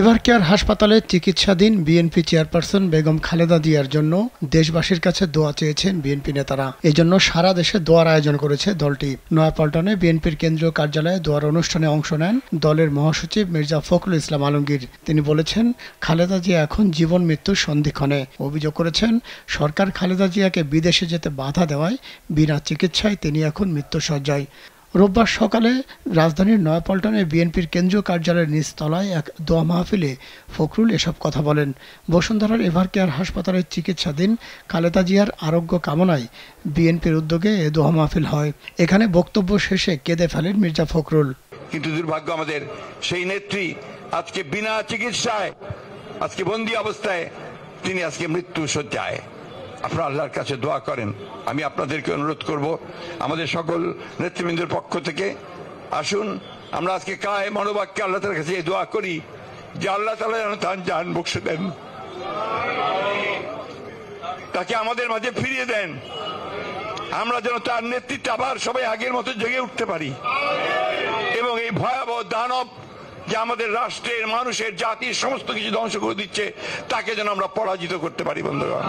এবার কেয়ার হাসপাতালে চিকিৎসাধীন বিএনপি চেয়ারপারসন বেগম খালেদা জিয়ার জন্য দেশবাসীর কাছে দোয়া চেয়েছেন বিএনপি নেতারা। এজন্য সারা দেশে দোয়ার আয়োজন করেছে দলটি। নয়াপল্টনে বিএনপির কেন্দ্রীয় কার্যালয়ে দোয়ার অনুষ্ঠানে অংশ নেন দলের মহাসচিব মির্জা ফখরুল ইসলাম আলমগীর। তিনি বলেছেন, খালেদা জিয়া এখন জীবন মৃত্যুর সন্ধিক্ষণে। অভিযোগ করেছেন, সরকার খালেদা জিয়াকে বিদেশে যেতে বাধা দেওয়ায় বিনা চিকিৎসায় তিনি এখন মৃত্যুসজ্জায়। রোববার সকালে রাজধানীর নয়াপল্টনে বিএনপির কেন্দ্রীয় কার্যালয়ের নিচতলায় এক দোয়া মাহফিলে ফখরুল এসব কথা বলেন। বসুন্ধরার এভার কেয়ার হাসপাতালে চিকিৎসাধীন খালেদা জিয়ার আরোগ্য কামনায় বিএনপির উদ্যোগে এ দোয়া মাহফিল হয়। এখানে বক্তব্য শেষে কেঁদে ফেলেন মির্জা ফখরুল। কিন্তু দুর্ভাগ্য আমাদের, সেই নেত্রী আজকে বিনা চিকিৎসায়, আজকে বন্দি অবস্থায়, তিনি আজকে মৃত্যু শয্যায় আপনারা আল্লাহর কাছে দোয়া করেন। আমি আপনাদেরকে অনুরোধ করব, আমাদের সকল নেতৃবৃন্দের পক্ষ থেকে আসুন, আমরা আজকে কায় মনোবাক্যে আল্লাহ তালার কাছে দোয়া করি, যে আল্লাহ তালা যেন তার জান বকশে দেন। তাকে আমাদের মাঝে ফিরিয়ে দেন। আমরা যেন তার নেতৃত্বে আবার সবাই আগের মতো জেগে উঠতে পারি। এবং এই ভয়াবহ দানব যে আমাদের রাষ্ট্রের, মানুষের, জাতির সমস্ত কিছু ধ্বংস করে দিচ্ছে, তাকে যেন আমরা পরাজিত করতে পারি বন্ধুগণ